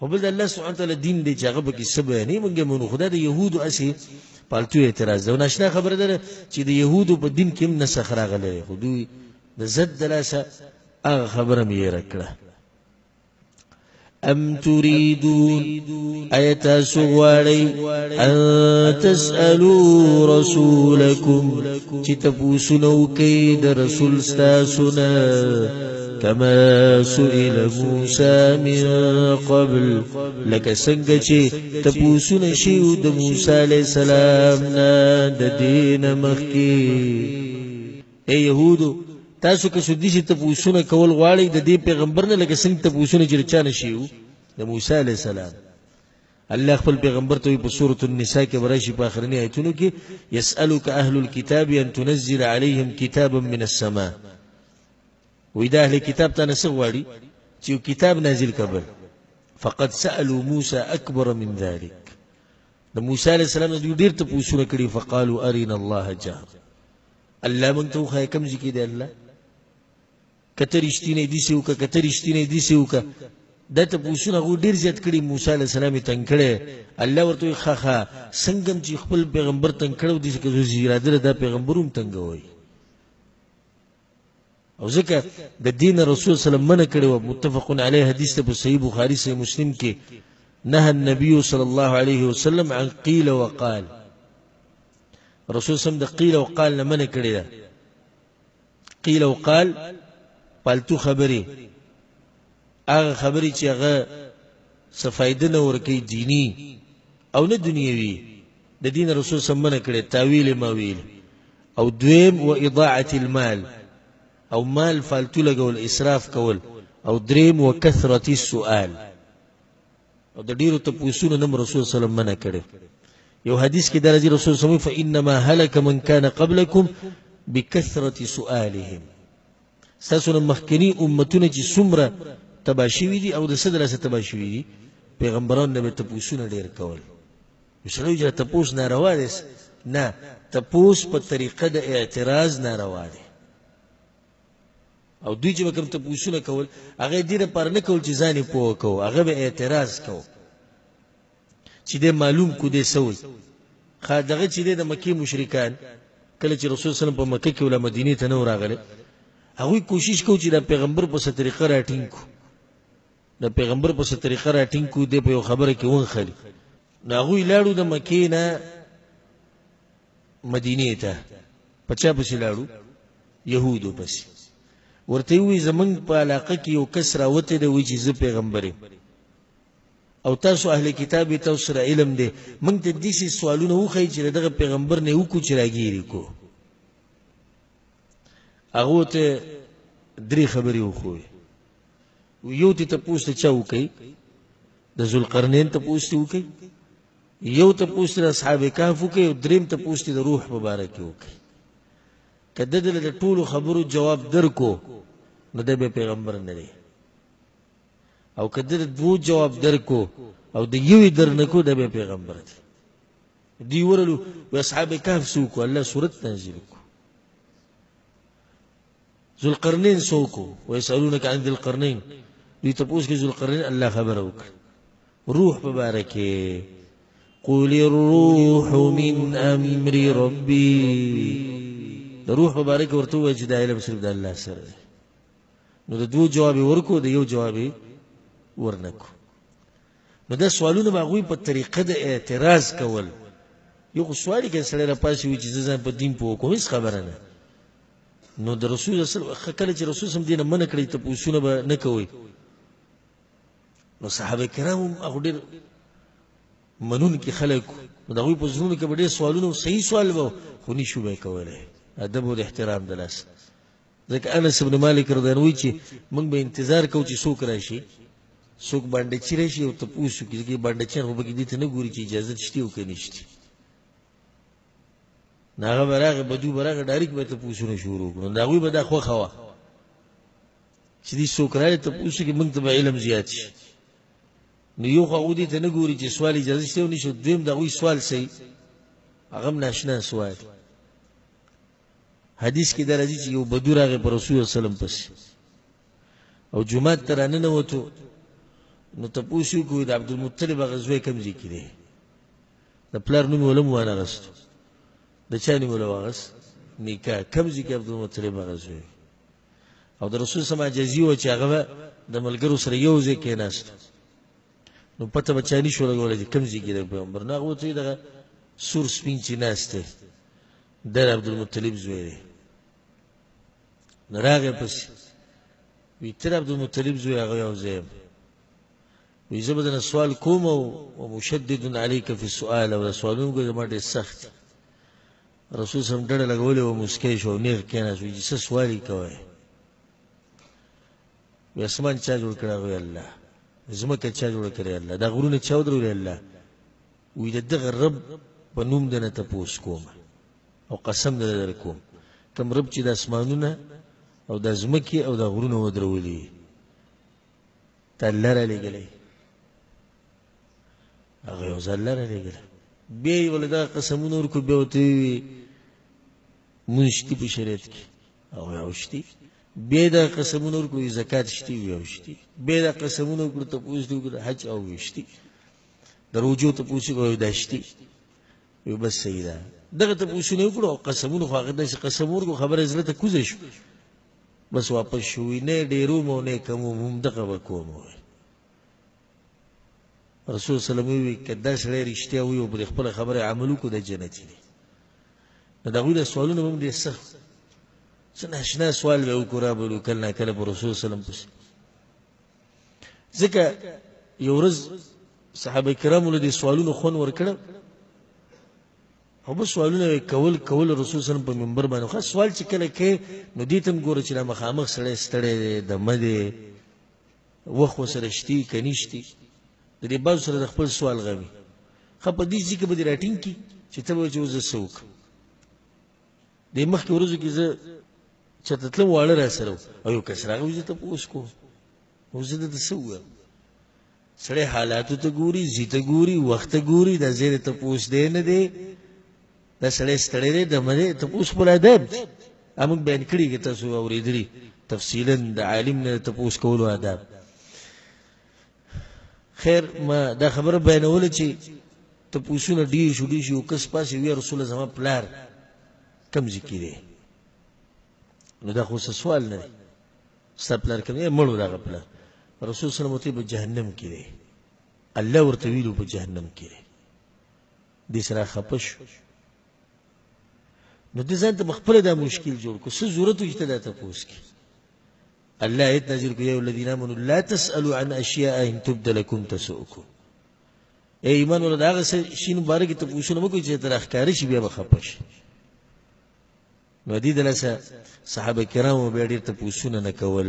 او بل د الله سبحانه تعالی دین دی چې هغه به کې سبا نه مونږ مونږ خدای د يهودو اسی پالتو اعتراض ده ناشنا خبره ده چې د يهودو په دین کې هم نسخ راغلی خو دوی د زد دلاسه هغه خبره مې راکړه ام تريدون ايت سوالي ان تسالوا رسولكم چې تاسو نو کې د رسول تاسو نه كما سئل موسى من قبل لك سنگ چه تبوسون شيو د موسى عليه السلام نا د دين مخي اي يهودو تاسو که سودی شي تبوسونه کول غواړي د دې پیغمبر نه لکه څنګه تبوسونه چې چانه شيو د موسی عليه السلام الله خپل پیغمبر ته په سورۃ النساء کې ورشي په اخرنی آیتونو کې یسالک اهل الكتاب ان تنزل عليهم كتابا من السماء وی دا اهل کتاب ته نه سغواړي چې یو کتاب نازل کبل فقط سألو موسی اکبر من ذلك د موسی علی السلام دوی ډیر ته پوښتنه کړي فقالو ارنا الله جهر الله مونږ ته خو کوم ځکه دی الله کته رښتینه دي سیو کا کته رښتینه دي سیو کا د ته پوښتنه غو ډیر زیات کړي موسی علی السلام تنگ کړي الله ورته خخه څنګه چې خپل پیغمبر تنگ کړو دي چې زیرا در د پیغمبروم تنگ وای او ځکه د دین رسول صلی الله علیه وسلم منع کړی و متفق علیه حدیث ته په صحیح بخاری صحیح مسلم کې نه النبی صلی الله علیه وسلم عن قیل وقال رسول سم د قیل او قال نه منع کړی ده قیل او قال پالتو خبرې هغه خبرې چې هغه څه فائدې نه ورکي دینی او نه دنیوي د دین رسول سمن کړي تاویل ما ویل او دویم و اضاعه المال او مال فالتو لګول اسراف کول او دریم و کثرت السؤال او د ډیرو ته پوښتنه نم رسول صلی الله علیه وسلم منع کړي یو حدیث کې درځي رسول صلی الله علیه وسلم فانما هلك من كان قبلكم بكثرت سؤالهم ستاسو نه مخکني امتونه چې څومره تبا شوي دي او د څه د لاسه تبا شوي دي پیغمبرانو نه به تپوسونه ډېر کول سړی چې تپوس ناروا دی نه تپوس په طریقه د اعتراض ناروا دی او دوی چې کوم تپوسونه کول هغه دې لپاره نه کول چې ځان یې پوه کوو هغه به اعتراض کوو چې دې معلوم کو دې سوي خا دغه چې د مکی مشرکان کله چې رسول سلام په مکه کې ولا مدینه ته نه راغله هغه کوشش کو چې د پیغمبر په ست طریقه راټینګ کو د پیغمبر په ست طریقه راټینګ کو دې په خبره کې ون خلی نو هغه لاړو د مکه نه مدینه ته پچا پسې لاړو يهودو پسې ورته وی زمنګ په علاقه کې یو کس راوته د وی چې زه پیغمبرم او تاسو اهل کتاب یې تاسو سره علم دی موږ ته داسې سوالونه وښایي چې د دغه پیغمبر نه یې وکړو چې راګیرې کړو هغو ته درې خبرې وښووې یو ته تپوس ته چا وکړي د ذوالقرنین تپوس ته وکړي یو تپوس ته د اصحاب کهف وکړي او دریم تپوس ته د روح په باره کې وکړي که د دې له ټولو خبرو جواب درکو نو د پیغمبر نه دی او که د دوو جواب درکو او د یوې درنکو د به پیغمبر دی دی ورلو و اصحاب کهف سوکو الله صورت نازل کو ذوالقرنین سوکو و یسالونک عن ذوالقرنین دوی تپوس کې ذوالقرنین الله خبره وکړه روح په باره کې قل الروح من امر ربي د روح په باره کې ورته وایي چې دا علم صرف د الله سره دی نو د دوه جواب ورکو د یو جواب ورنکو نو دا سوالونه به غوي په طریقه د اعتراض کول یو خو سوال کې سره را پاسې وي چې ځان په دین په کوم هیڅ خبره نه نو د رسول صلی الله علیه کله چې رسول سم دین من کړی ته پوښونه به نه کوي نو صحابه کرام هغه ډیر منون کې خلک نو دغه په زړونو کې ډیر سوالونه صحیح سوال وو خو نشو به کولای ادب او احترام دلاس ځکه انس ابن مالک رضی الله عنه چې موږ به انتظار کوو چې څوک راشي څوک باندې چی راشي او تاسو کې چې باندې چر هو بګی دي ته نه ګوري چې اجازه شته او کني شته ناغه براغه بدو براغه ډایرک به تاسو نه شروع کړو دا غوي به دا خو خوا چې دې څوک راي تاسو کې موږ ته علم زیات شي نو یو خو دې ته نه ګوري چې سوال اجازه شته او نشو دویم دا غوي سوال سي هغه ناشنا سوال حدیث کې دا راځي چې یو بدو راغی پر رسول الله سلام پسې او جمعه تر نن وته نو ته پوښو کو د عبد المطلب غزوه کم ځای کې دی د پلار نوم ولم وانه غست د چا نوم ولم واغس نیکا کم ځای کې عبد المطلب غزوه او د رسول سما جزیه و چې هغه د ملګرو سره یو ځای کې ناست نو پته بچانی شو لګولې کم ځای کې د پیغمبر نه غوته دغه سور سپین چې ناشته د عبدالمطلب زوی دی نو راغی پسې وی تر عبدالمطلب زوی هغه یو ځای وی زه به درنه سوال کوم او مشدد علیک فی السؤال او سوالونه کوم زما ډېر سخت رسول سم ډډه لګولې و مسکی شو نیغ کېناست وی څه سوال یې کوی وی اسمان چا جوړ کړی هغه الله ځمکه چا جوړه کړې الله دا غرونه چا ودرولې الله وی د دغه رب په نوم دنه تپوس کوم او قسم دنه در کوم کم رب چې د اسمانونه او د ځمکې او د غرونو ودرولي تا لره لګلې هغه یو ځل لره لګلې به ول دا قسمونه ورکو به وتی مونږتی په شریعت کې او یوشتي به دا قسمونه ورکو زکات شتي ویوشتي به دا قسمونه ورکو ته پوښتنه حج او وشتي د روجو ته پوسی کوي دا شتي یو بس صحیح ده دغه ته پوسی نه وکړو قسمونه خو هغه داسې قسم ورکو خبره زړه ته کوزه شو بس واپس شوی نه ډیرو مو نه کمو هم دغه وکوم رسول صلی الله علیه وسلم وی کدا سره رښتیا وی او پر خپل خبره عمل کو د جنت دی نو دا غوډه سوالونه هم ډیر سخت څنګه شنه سوال به وکړه بلو کله کله پر رسول صلی الله علیه وسلم ځکه یو ورځ صحابه کرامو له دې سوالونو خون ورکړه او بس سوالونه کول کول رسول صلی الله په منبر باندې خو سوال چې کله کې نو دې تم ګور چې مخامخ سړی ستړی دی د مده وخت سره شتي کنيشتي د دې باز سره د خپل سوال غوي خپ دې ځکه به دې راټینګ کی چې ته به جوز سوک دې مخکې ورځو کې زه چېرته تلم واړه راسره وو او یو کس راغی وي زه تپوس کوم نو زه درته څه ووایم سړی حالاتو ته ګوري ځي ته ګوري وخت ته ګوري دا ځای د تپوس دی نه دی دا سړی ستړی دی دمه دی تپوس خپل ادب دی موږ بیان کړي که تاسو اورېدلي تفصیلا د عالم نه تپوس کولو آداب خیر ما دا خبره بیانوله چې ته پوښونه ډیر شو ډیر شو کس پاسې وی رسول زما پلار کم ذکر دی نو دا خو سوال نه دی ستا پلار کم دی مړو دغه پلار رسول صلی الله علیه په جهنم کې دی الله ورته ویلو په جهنم کې دی دې سره خپش نو دې ځان ته خپل دا مشکل جوړ کو څه ضرورت وي ته دا تاسو کې الله ایت نازل کړ یو الذین آمنوا لا تسألوا عن اشیاء ان تبد لكم تسؤکم ای ایمان ول دا غس شین مبارک ته پوښتنه وکړي چې تر اخکار شي بیا بخپش نو دې دلسه صحابه کرامو به ډیر ته پوښتنه نه کول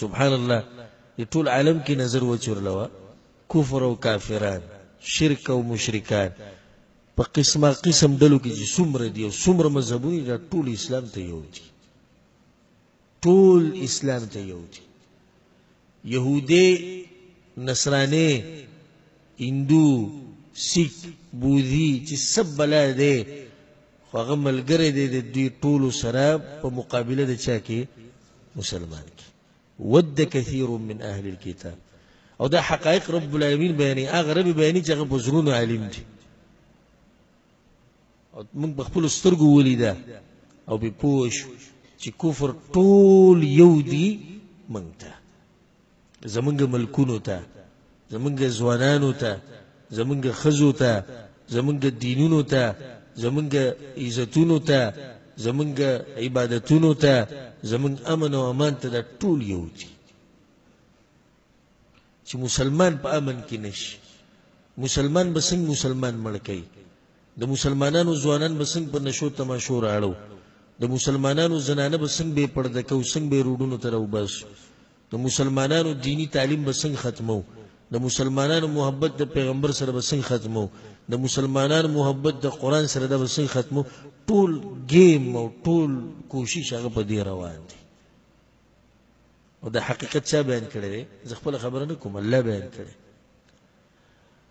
سبحان الله د ټول عالم کې نظر وچورلوه کفر او کافران شرک او مشرکان په قسمه قسم ډلو کې چې څومره دي او څومره مذهبونه دا ټول اسلام ته یو دي ټول اسلام ته یو دي يهودي نصراني هندو سیک بوذي چې سب بلا دي خو هغه ملګری دی د دوی ټولو سره په مقابله د چا کې مسلمان کې ود کثیر من اهل الكتاب او دا حقایق رب العالمین بیانې هغه رب بیانې چې هغه په زړونو عالم دي او موږ په خپل سترګو ولیدا او به پوه شو چې کفر ټول یو دی منته زمونږ ملکونو ته زمونږ ځوانانو ته زمونږ خزو ته زمونږ دینونو ته زمونږ عزتونو ته زمونږ عبادتونو ته زمونږ امن او امان ته د ټول یو دي چې مسلمان په امن کې نشي مسلمان به څنګه مسلمان مړ کوي د مسلمانانو ځوانان به څنګه په نشو تماشو راړو د مسلمانانو زنانه به څنګه به پرده کو څنګه به روډونو تر وباسو د مسلمانانو دینی تعلیم به څنګه ختمو د مسلمانانو محبت د پیغمبر سره به څنګه ختمو د مسلمانانو محبت د قران سره د به څنګه ختمو ټول گیم او ټول کوشش هغه په دی روان دي او د حقیقت چا بیان کړی زه خپل خبره نه کوم الله بیان کړی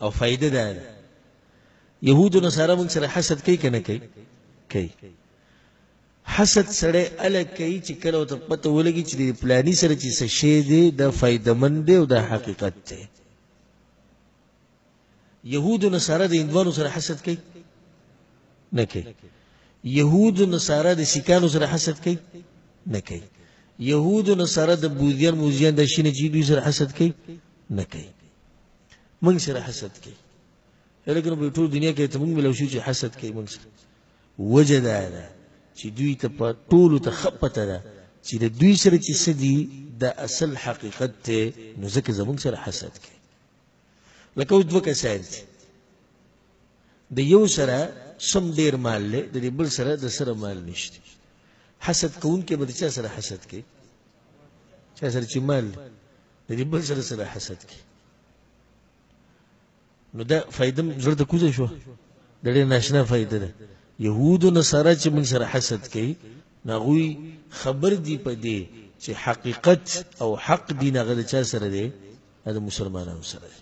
او فائدہ دا ده يهود نو سره موږ سره حسد کوي کنه کوي کوي حسد سره الګ کوي چې کله ته پته ولګي چې د پلاني سره چې څه شي دی د فائدہ مند دی او د حقیقت دی يهود نو سره د اندوانو سره حسد کوي نه کوي يهود نو سره د سکانو سره حسد کوي نه کوي يهود نو سره د بوذيان موزيان د شینه چې دوی سره حسد کوي نه کوي موږ سره حسد کوي لیکن په ټول دنیا کې ته موږ ملو شو چې حسد کوي موږ سره وجه دا ده چې دوی ته په ټولو ته ښه پته ده چې د دوی سره چې څه دي دا اصل حقیقت دی نو ځکه زموږ سره حسد کوي لکه اوس دوه کسان دي د یو سره سم ډیر مال دی د دې بل سره د سره مال نشته حسد کوونکی به د چا سره حسد کوي چا سره چې مال دی د دې بل سره سره حسد کی نو دا فائدم زړه ته کوزه شو د ډېر ناشنا فائدې ده يهود او نصارا چې موږ سره حسد کوي نغوي خبر دی په دې چې حقیقت او حق دین هغه د چا سره دی د مسلمانانو سره دی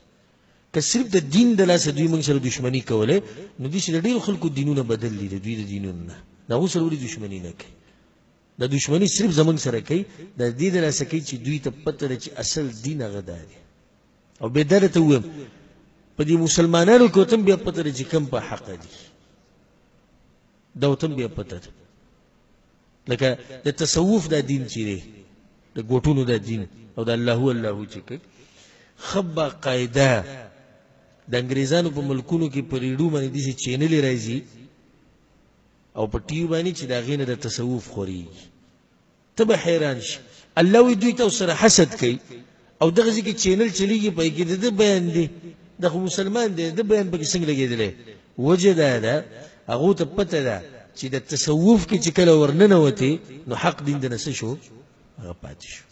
که صرف د دین د لاسه دوی موږ سره دښمنی کوله نو دوی چې د ډېر خلکو دینونه بدل دي د دوی د دینونو نه دا اوس ورو دښمنی نه کوي دا دشمنی صرف زمونږ سره کوي د دې د لاسه کوي چې دوی ته پته ده چې اصل دین هغه دا دی او به درته ویم په دې مسلمانانو کې وتم بیا پته ده چې کم په حق دي دا وتم بیا پته ده لکه د تصوف دا دین چې دی د ګوټونو دا دین او د الله الله چې کوي خبا قاعده د انګریزانو په ملکونو کې په ریډو باندې دي چې چینلې راځي او په ټي باندې چې دا غینه د تصوف خوري ته به حیران شي الله وی دوی ته سره حسد کوي او دغه ځکه چینل چلیږي په کې د بیان دی د مسلمان دی د بیان په کې څنګه لګیدلې وجه دا ده هغه ته پته ده چې د تصوف کې چې کله ورننه وتی نو حق دین د نس شو هغه پاتې شو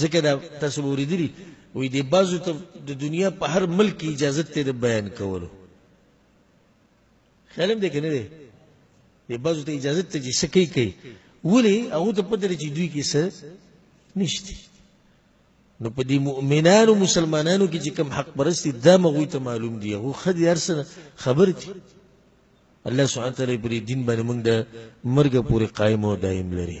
ځکه دا تاسو ورېدلی وې د بازو ته د دنیا په هر ملک اجازه ته بیان کولو خیالم دې کنه دې دې بازو ته اجازه ته چې سکی کوي ولی هغه ته پته لري چې دوی کې څه نشته نو په دې مؤمنانو مسلمانانو کې چې کم حق پرستی دا مغوی ته معلوم دی هو خدي ارسنه خبر دي الله سبحانه تعالی پر دین باندې موږ د مرګ پورې قائم او دائم لري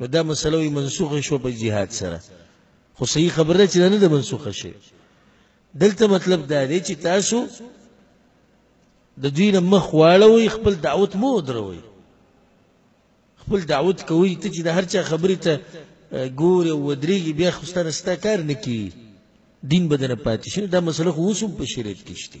نو دا مسله وي منسوخه شو په جهاد سره خو صحیح خبره چې نه ده منسوخه شي دلته مطلب دا دی چې تاسو د دوی نه مخ واړوي خپل دعوت مو دروي خپل دعوت کوي ته چې د هر چا خبرې ته ګوري او ودرېږي بیا خو ستاسو ستا کار نه کوي دین بدنه پاتې شي دا مسله خو اوس هم په شریعت کې شته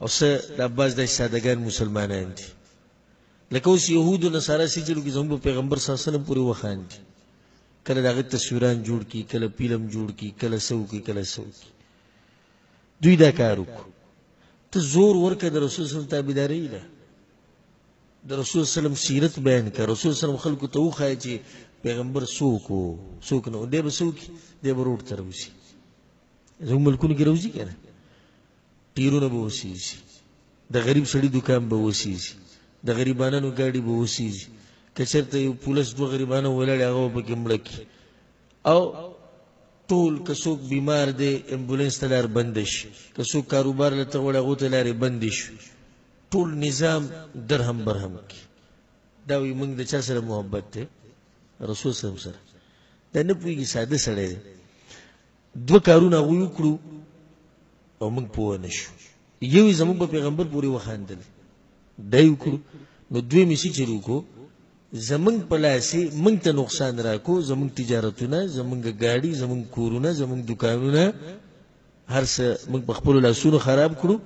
او څه د عباس د سادهګان مسلمانان دي لکه اوس يهود او نصارا سي چې لږ زموږ پیغمبر صلی الله علیه وسلم پورې وخان دي کله دغه تصویران جوړ کی کله فلم جوړ کی کله سو کی کله سو کی دوی دا کار وکړو ته زور ورکه د رسول صلی الله تابعداري ده د رسول صلی الله سیرت بیان کړ رسول صلی الله خلکو ته وخای چې پیغمبر سوکو سوک نو دی به سوک دی به روټ تر وسی زموږ ملکونو کې روزي کنه ټیرونه به وسیږي د غریب سړي دکان به وسیږي د غریبانو ګاډي به وسیږي کچرته یو پولیس دوه غریبانو ولاړ هغه په کې مړ کی او ټول کڅوک بیمار دی امبولانس ته لار بند شي کڅوک کاروبار لته وړه غو ته لارې بند شي ټول نظام درهم برهم کی دا وی موږ د چا سره محبت ته رسول صلی الله علیه وسلم سره دا نه پوهیږي ساده سړی دی دوه کارونه هغوی وکړو او موږ پوه نه شو یو یې زموږ په پیغمبر پورې وخاندل دا یې وکړو نو دوی مې چې وکړو زمونږ په لاسې موږ ته نقصان راکو زمونږ تجارتونه زمونږ ګاډي زمونږ کورونه زمونږ دکانونه هر څه موږ په خپلو لاسونو خراب کړو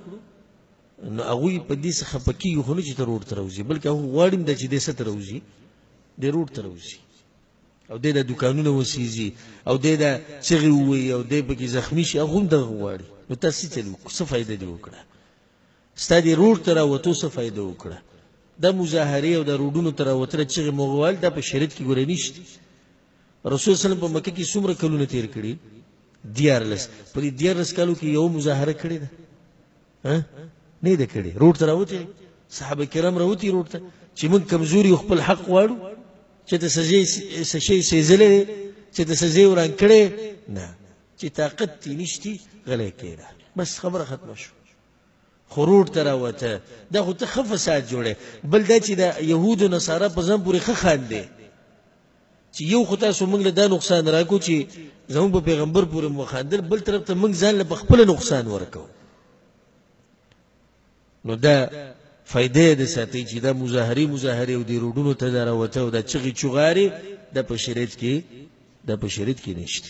نو هغوی په دې څه خفه کېږي خو نه چې ته روډ ته راوځي بلکې هغوی غواړي دا چې دی څه ته راوځي دی روډ ته راوځي او دې د دکانونه وسیزي او دې د چغې ووایي او دې پکې زخمی شي هغه هم دغه غواړي نو تاسو څه وکړو څه فایده دی وکړه ستا دې روډ ته راوتو څه فایده وکړه د مظاهرې او د روډونو ته راوتره چغې مغوال دا په شریعت کې ګورې نشته رسول سلم په مکه کې څومره کلونه تیر کړي دیارلس په دې دیارلس کالو کې یو مظاهره کړې ده ها نه دې کړي روټ ته راوتی صحابه کرام راوتی روټ ته چې موږ کمزوري خپل حق واړو چې ته سزې سشي سيزلې چې ته سزې وران کړي نه چې طاقت تي نشتی غلې کېده بس خبره ختمه شو خروټ ته راوته دا خو ته خفه سات جوړه بل دا چې دا يهود او نصارا په ځم پورې خخان دي چې یو خو تاسو موږ له دا نقصان راکو چې زموږ په پیغمبر پورې مو خاندل بل طرف ته موږ ځان له خپل نقصان ورکو نو دا فائدې د ساتي چې دا مظاهري مظاهري او د روډونو ته دراوته او دا چغي چغاري د په شریعت کې د په شریعت کې نشته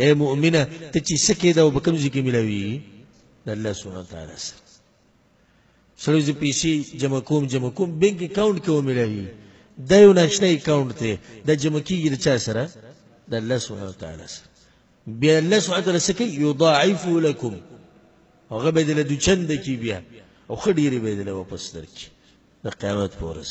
اے مؤمنه ته چې څه کېده او په کوم ځای کې ملاویږي د الله سبحانه وتعالی سره سړی چې پیسې جمع کوم جمع کوم بینک اکاونټ کې وملاوي دا یو ناشنا اکاونټ دی دا جمع کېږي د چا سره د الله سبحانه وتعالی سره بیا الله سبحانه وتعالی څه کوي یضاعفه لکم هغه به دله دوچند کې بیا او ښه ډېرې به دله واپس درکړي د قیامت په ورځ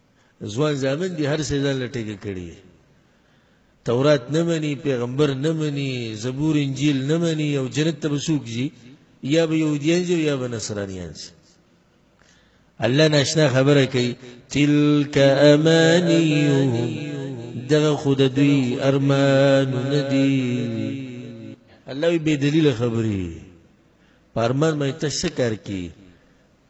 ځوان زامن دي هر څه ځان له ټیکه کړي دي تورات نه مني پیغمبر نه مني زبور انجیل نه مني او جنت ته به څوک ځي یا به یهودیان ځي یا به نصرانیان ځي الله ناشنا خبره کوي تلک امانیهم دغه خود دوی ارمان ندی الله به دلیل خبري پرمان مې تاسو کار کی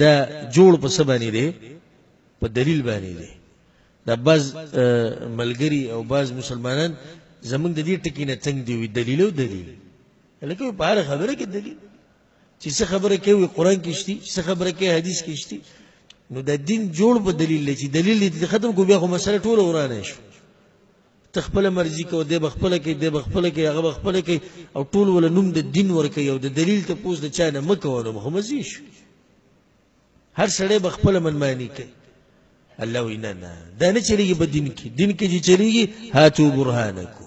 دا جوړ په څه باندې دی په دلیل باندې دی دا بعض ملګری او بعض مسلمانان زمونږ د دې ټکی نه تنګ دی وي دلیل او دلیل لکه په هر خبره کې دلیل چې څه خبره کوي قران کې شتي څه خبره کوي حدیث کې شتي نو د دین جوړ په دلیل چې دلیل دې ختم کو بیا خو مسله ټوله ورانه شو ته خپل مرزي کو دی بخپل کې دی بخپل کې هغه بخپل کې او ټول ول نوم د دین ور کوي او د دلیل ته پوز د چا نه مکوونه مخ مزي شو هر سړی بخپل منمانی کوي الله وینا نه دا نه چلیږي په دین کې دین کې چې چلیږي هاتو برهانکو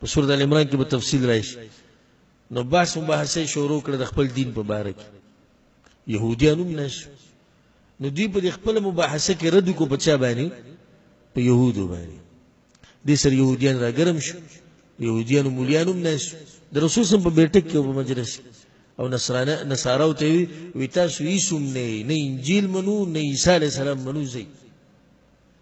په سورت ال عمران کې به تفصیل راشي نو بحث مباحثه شروع کړ د خپل دین په باره کې يهوديان هم نش نو دوی په خپل مباحثه کې رد کو په چا باندې په يهودو باندې د سر يهوديان راګرم شو يهوديان موليان هم نش د رسول سم په بیٹک کې په مجلس او نصرانه نصارو ته وی تاسو یې سم نه نه انجیل منو نه عیسی علی السلام منو زی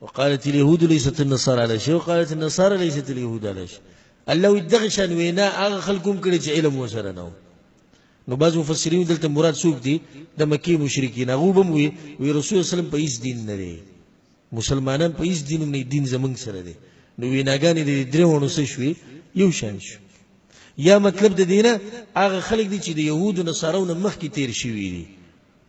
وقالت اليهود ليست النصارى على شيء وقالت النصارى ليست اليهود على شيء الله دغه شان وینا هغه خلکوم کړي چې علم وسره نه نو بعض مفسرین دلته مراد څوک دي د مکی مشرکین هغه به وي وی رسول سلام په هیڅ دین نه لري مسلمانان په هیڅ دین نه دین زمنګ سره دي نو ویناګانې د درېونو څه شوي یو شان شو یا مطلب د دینه هغه خلک دي چې د يهودو نصارو نه مخکې تیر شوي دي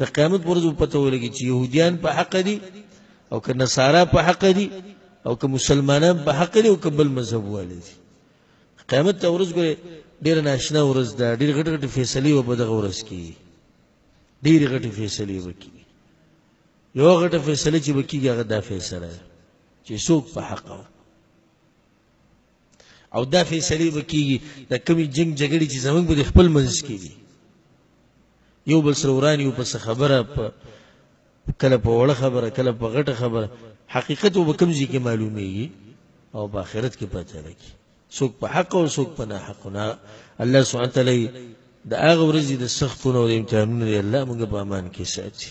د قیامت پر ورځ به پته ولګي چې يهوديان په حق دي او که نصارا په حق دي او که مسلمانان په حق دي او که بل مذهب والي دي قیامت ته ورځ ګوره ډېره ناشنا ورځ ده ډېر غټ غټ فیصلې به په دغه ورځ کېږي ډېرې غټې فیصلې به کېږي یو غټه فیصله چې به کېږي هغه دا فیصله ده چې څوک په حق و او دا فیصله به کیږي د کمی جنگ جګړې چې زمونږ به خپل منځ کې دي یو بل سره ورانی او پس خبره په کله په وړه خبره کله په غټه خبره حقیقت به کوم ځای کې معلومیږي او په آخرت کې پاتې راکی څوک په حق او څوک په نه حق نه الله سبحانه تعالی د هغه ورځې د سختونو او امتحانونو الله موږ په امان کې ساتي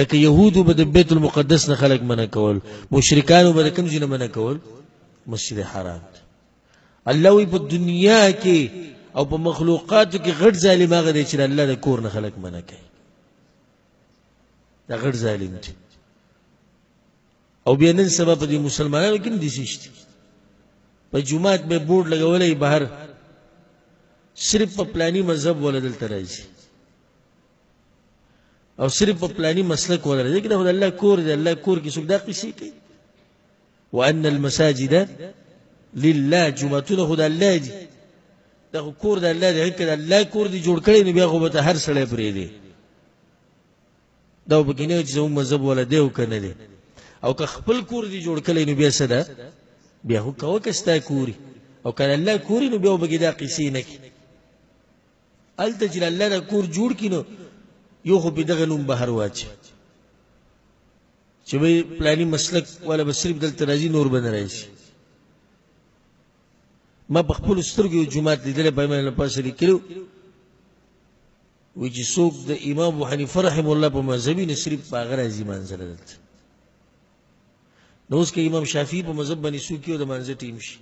لکه يهودو به د بیت المقدس نه خلک منع کول مشرکانو به کوم ځای نه منع کول مسجد حرام الله وی په دنیا کې او په مخلوقاتو کې غټ ظالم هغه دی چې الله د کور نه خلک منع کوي دا غټ ظالم دی او بیا نن سبا په دې مسلمانانو کې دي شي په جمعات به بورډ لګولې بهر صرف په پلاني مذهب ولدل ترایي او صرف په پلاني مسلک ولري ځکه دا الله کور دی الله کور کې څوک دا قصې کوي وان المساجد لله جمعتون خدای الله دی دا کور د الله دی هکله الله کور دی جوړ کړی نو بیا خو به هر سړی پرې دی دا وبګینه چې زموږ مذهب ولا دی او کنه دی او که خپل کور دی جوړ کړی نو بیا صدا بیا هو کوه کستا کوری او کله الله کوری نو بیا وبګی دا قصې نه کی هلته چې الله دا کور جوړ کړي نو یو خو په دغه نوم بهر واچي چې به پلاني مسلک ولا به صرف دلته راځي نور به نه راځي ما په خپل سترګو یو جماعت لیدلی په ایمان له پاسه لیکلو وایي چې څوک د امام ابو حنیفه رحم الله په مذهبي نه صرف په هغه راځي منځله دلته نو اوس که امام شافعي په مذهب باندې څوک یو د منځه ټیم شي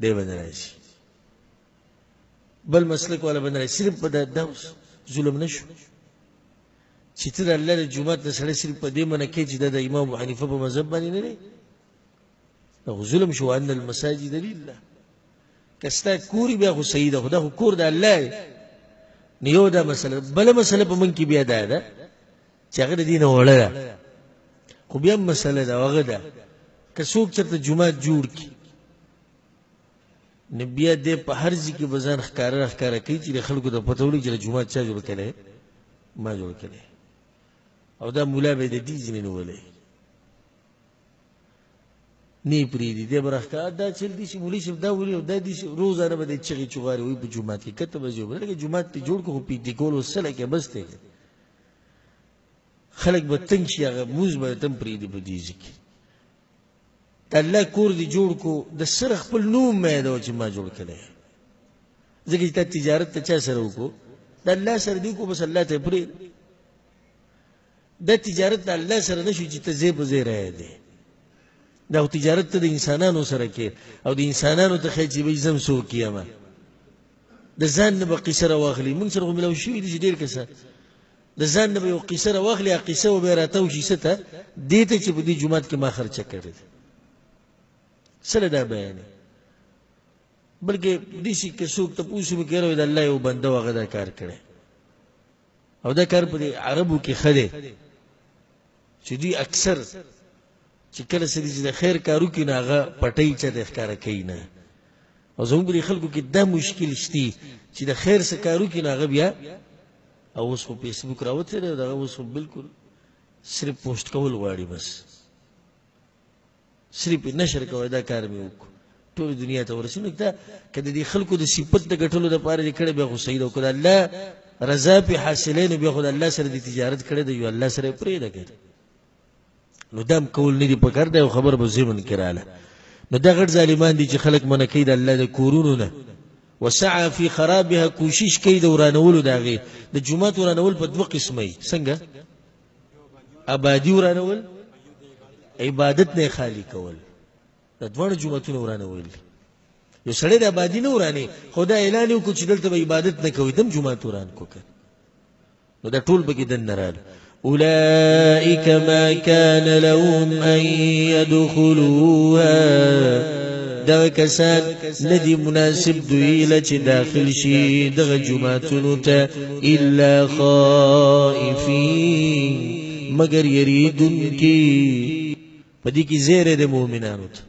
دی به نه راځي بل مسلک ولا بندر صرف په داوس ظلم نشو چې تر الله د جمعات نه سره صرف په دې منه کې چې د امام ابو حنیفه په مذهب باندې نه دی نو ظلم شو ان المساجد لله کستا کوری بیا خو سید خدا خو کور د الله نه یو دا مسله بل مسله په من کې بیا دا ده چې هغه د دین وړه ده خو بیا مسله دا هغه ده که څوک چرته جمعات جوړ کی نو بیا دې په هر ځای کې به ځان ښکاره راښکاره کوي چې د خلکو ته پته ولګي چې د جومات چا جوړ کړی ما جوړ کړی او دا مولا به د دې ځینې نیولی نه پرېږدي دی به راښکاره دا چل دي چې مولي صاحب دا ولي او دا دي چې روزانه به دی چغې چغارې وایي په جومات کې کته به جوړ لکه جومات ته جوړ کړو خو پېږدي کولو څه لکه بس دی خلک به تنګ شي هغه مونځ به یې ته هم پرېږدي په دې ځای کې د الله کور دی جوړ کو د سر خپل نوم مې دا چې ما جوړ کړي ځکه چې تجارت ته چا سره وکړو د الله سره دی کو بس الله ته پرې د تجارت د الله سره نشو چې ته زیب زی راي دی دا تجارت ته د انسانانو سره کې او د انسانانو ته خې چې به زم سو کیما د ځان نه بقي سره واخلي مونږ سره ملو شي دي ډیر کسه د ځان نه به یو قیسه را واخلي هغه قیسه به یې راتاو شي څه ته دې ته چې په دې جومات کې ما خرچه کړې ده څه له دا بیانې بلکې دې شي که څوک تپوس مې کوي راوي د الله یو بنده و هغه دا کار کړی او دا کار په دې عربو کې ښه دی چې دوی اکثر چې کله سړي چې د خیر کار وکړي نو هغه پټۍ چاته ښکاره کوي نه او زموږ په دې خلکو کې دا مشکل شته چې د خیر څه کار وکړي نو هغه بیا او اوس خو فیسبوک راوتی دی دغه اوس خو بلکل صرف پوسټ کول غواړي بس صرف نشر کوي دا کار مې وکړو ټول دنیا ته ورسینو ته کله دې خلکو د صفت د ګټلو د پاره دې کړه به خو سید او کړه الله رضا په حاصلې نو به خو الله سره د تجارت کړه دی یو الله سره پرې ده کړ نو دم کول نه دی پکړ دی خبر به زمون کړاله نو دا غټ ظالمان دي چې خلک منه کوي د الله د کورونو نه وسعى في خرابها کوشش کوي د ورانولو داغه د جمعه ورانول په دوه قسمه څنګه آبادی ورانول عبادت نه خالی کول د دوړ جمعتونو ورانول یو سړی د آبادی نه ورانی خدا اعلان وکړي چې دلته عبادت نه کوي دم جمعه توران کوکه نو دا ټول بګی دن نرال اولائک ما کان لهم ان يدخلوها دا کسان ندی مناسب دوی لچ داخل شي دغه جمعتونو ته الا خائفین مگر یریدن کی پدې کې زیره د مؤمنانو ته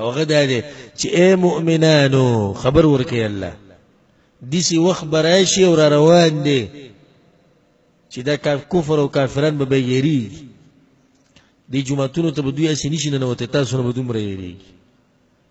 او غدا دې چې اے مؤمنانو خبر ورکې الله دسی وخت برایشي او را روان دي چې دا کفر او کافران به یری دی جمعتونو ته به دوی اسی نشي نه وته تاسو نه به دومره یریږي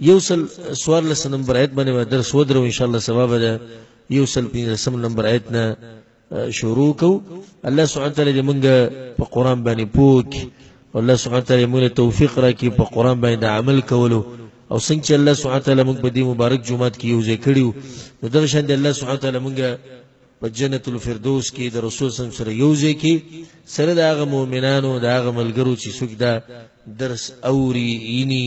یو سل څوارلس نمبر آیت باندې به درس ودرو ان شاء الله سبا به یو سل پنځلسم نمبر آیت نه شروع کو الله سبحانه تعالی دې مونږ په قران باندې پوک الله سبحانه تعالی مونږ توفیق راکړي په قران باندې عمل کولو او څنګه چې الله سبحانه تعالی مونږ په دې مبارک جمعات کې یو ځای کړیو نو دغه شان دې الله سبحانه تعالی مونږ په جنت الفردوس کې د رسول صلی الله علیه وسلم سره یو ځای کې سره د هغه مؤمنانو د هغه ملګرو چې څوک دا درس اوري اینی